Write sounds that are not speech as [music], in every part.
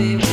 We.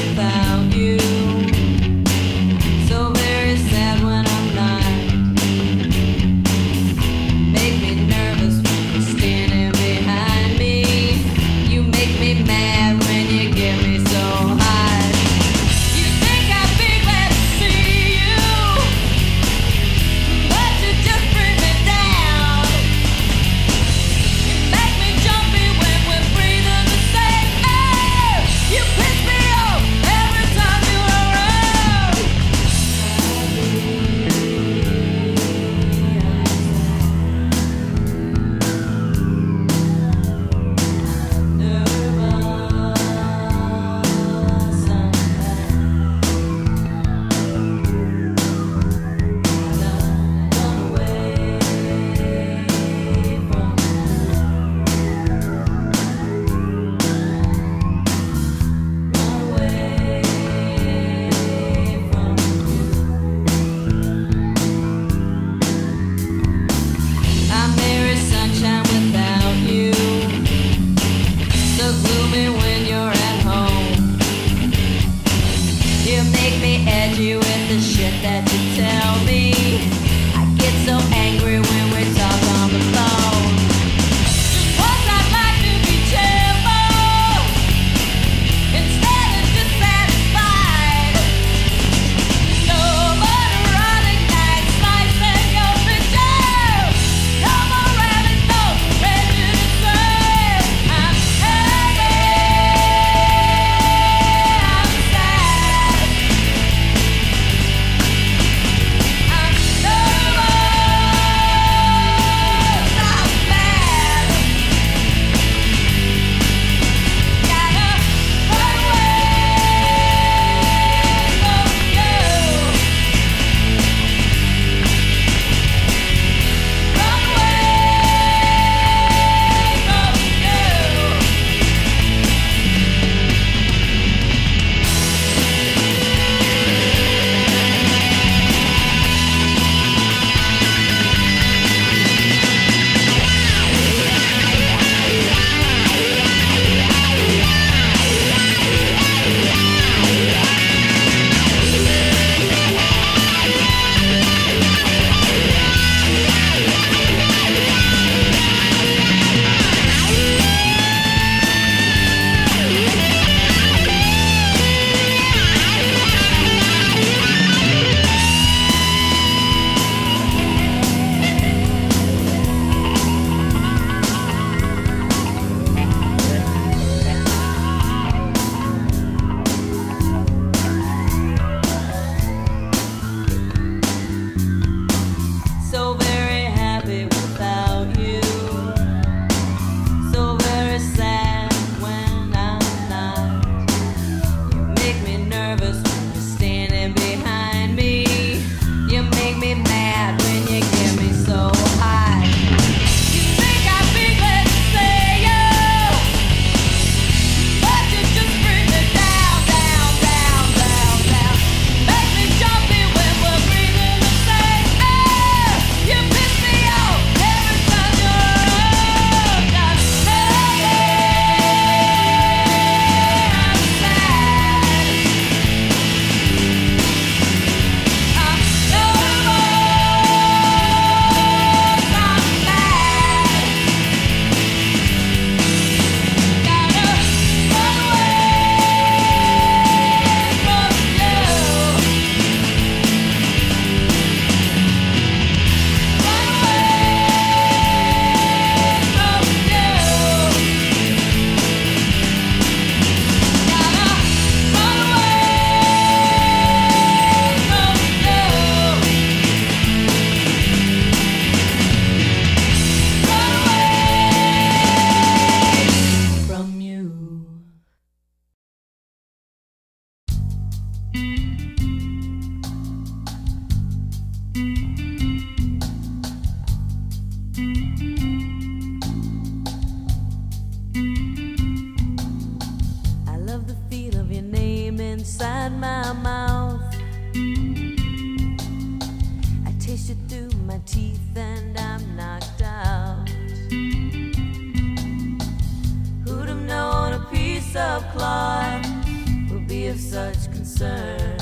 Such concern?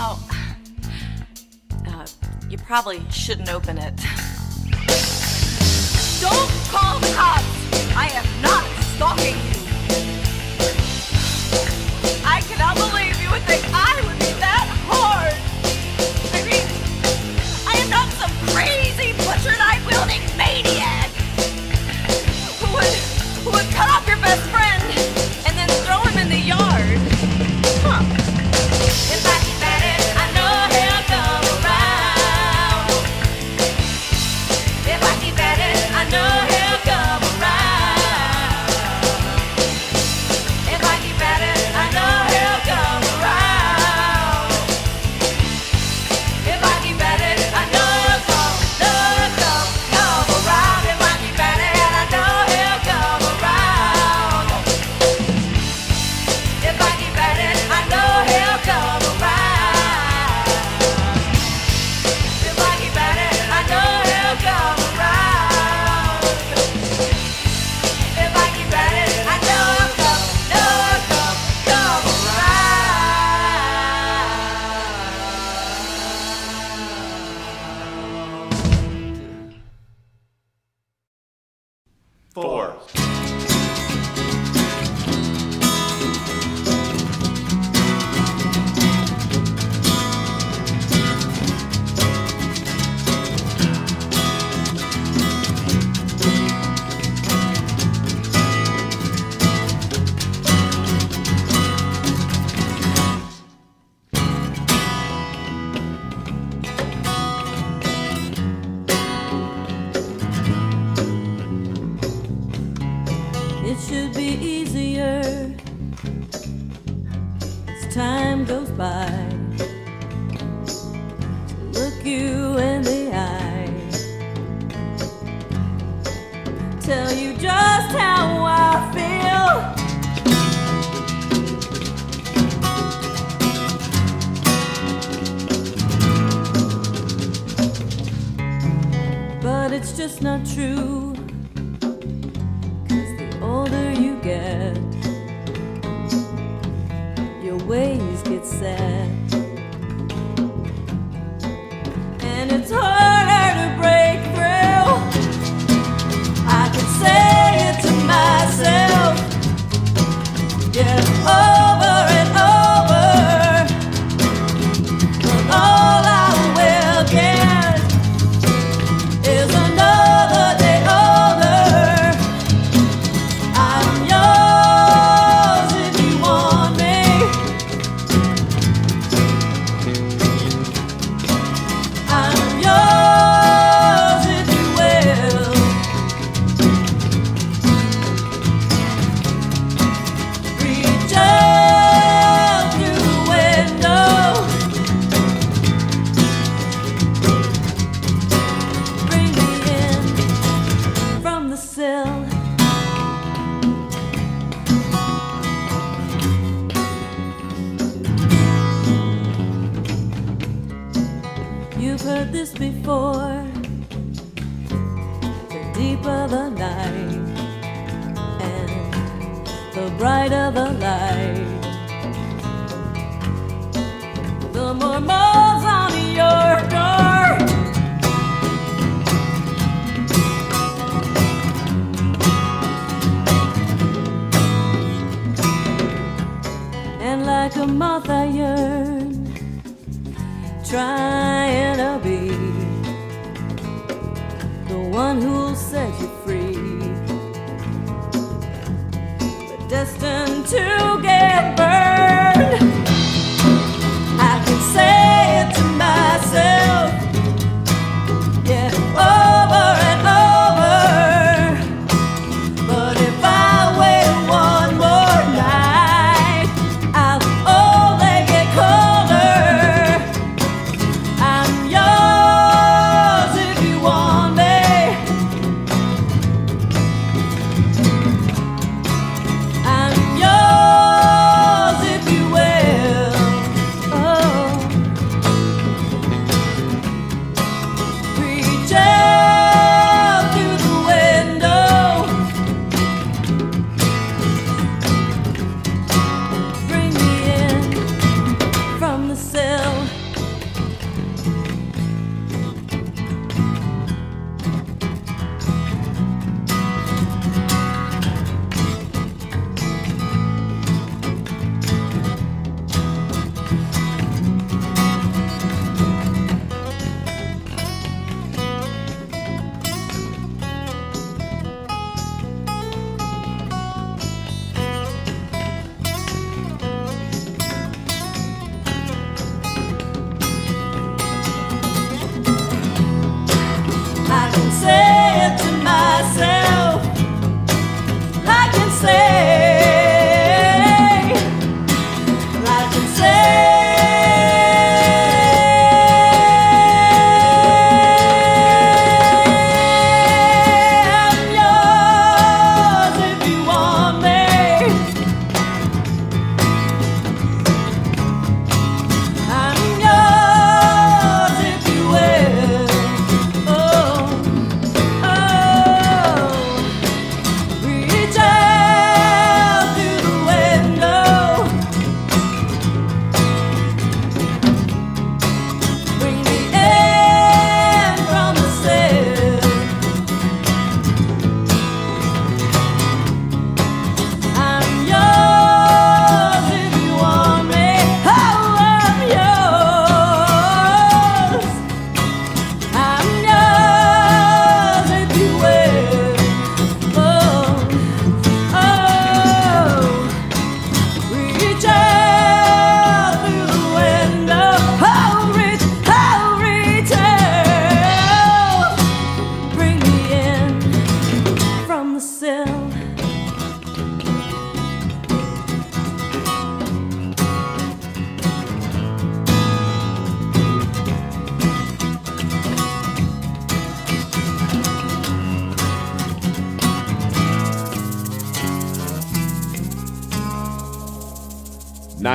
Well, [sighs] uh, you probably shouldn't open it. Don't call cops! I am not stalking you! summer moths on your door. And like a moth I yearn, trying to be the one who'll set you free. But destined to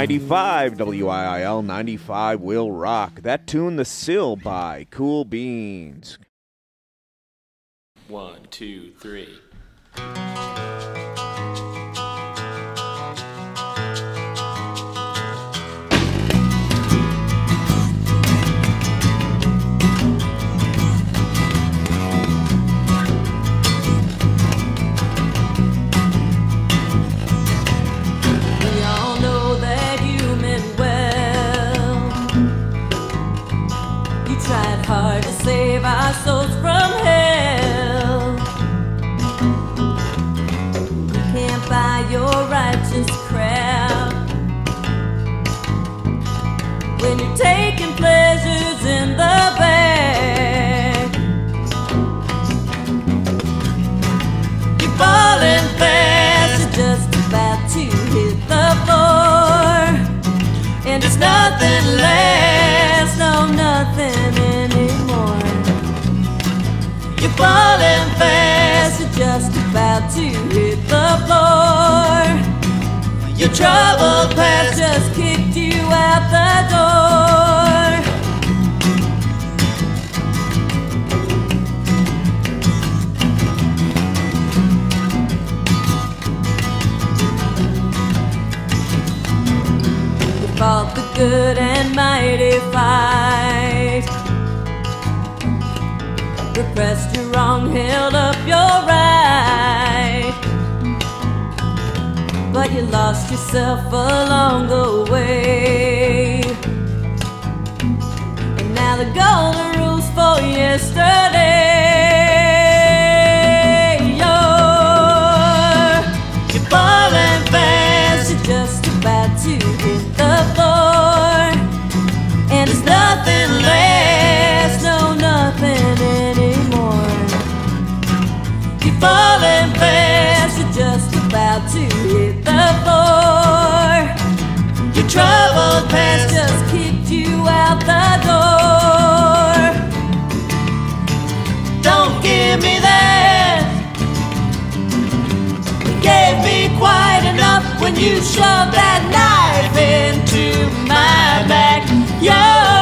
95 WIIL 95 will rock. That tune, The Sill by Cool Beans. One, two, three. Repressed your wrong, held up your right. But you lost yourself along the way. And now the golden rules for yesterday. Falling fast, you're just about to hit the floor. Your troubled past just kicked you out the door. Don't give me that. You gave me quite enough when you shoved that knife into my back. Your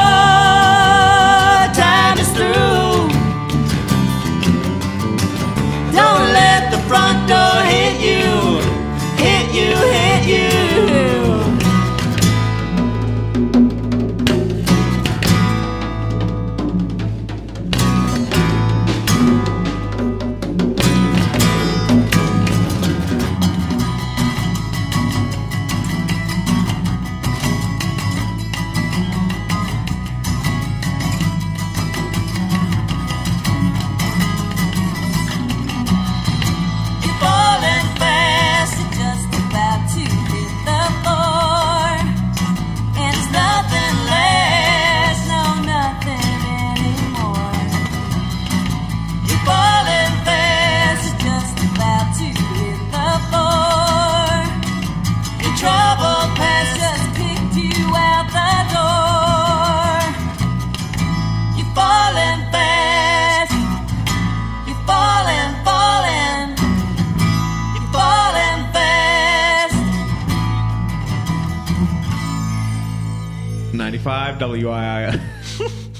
95 [laughs]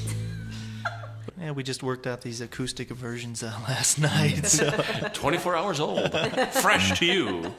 Yeah, we just worked out these acoustic versions uh, last night. [laughs] So 24 hours old. Fresh to you.